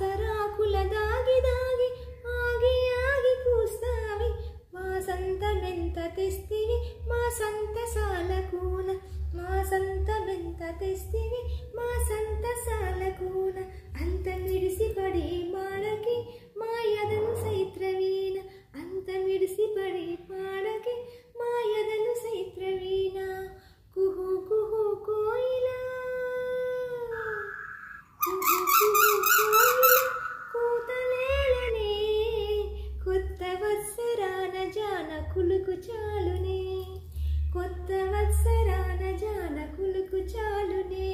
దాసరాకుల దాగిదా చాలునే కొత్త వత్సరాన జానకులకు చాలునే.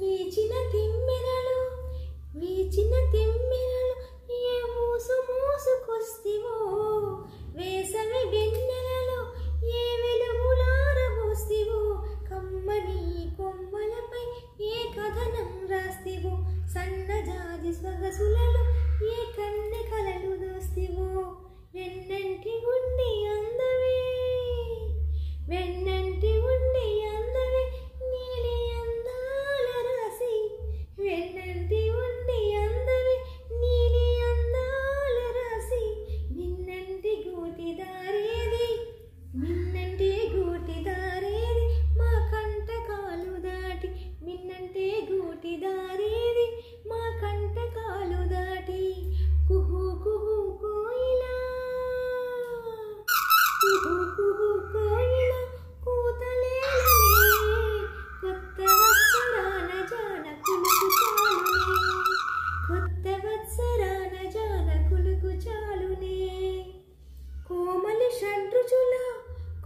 వీచిన తిమ్మిరలు వీచిన తిమ్మిరలు ఏ మూసు మూసుకొస్తివో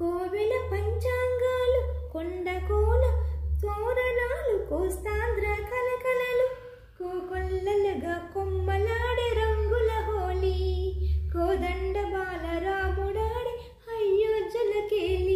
కోవిల పంచాంగాలు కొండకోల తోరణాలు కోస్తాంధ్ర కలకలలు కోకొల్లలుగా కొమ్మలాడే రంగుల హోలీ కోదండ బాలరాముడాడే అయ్యోజలకేలి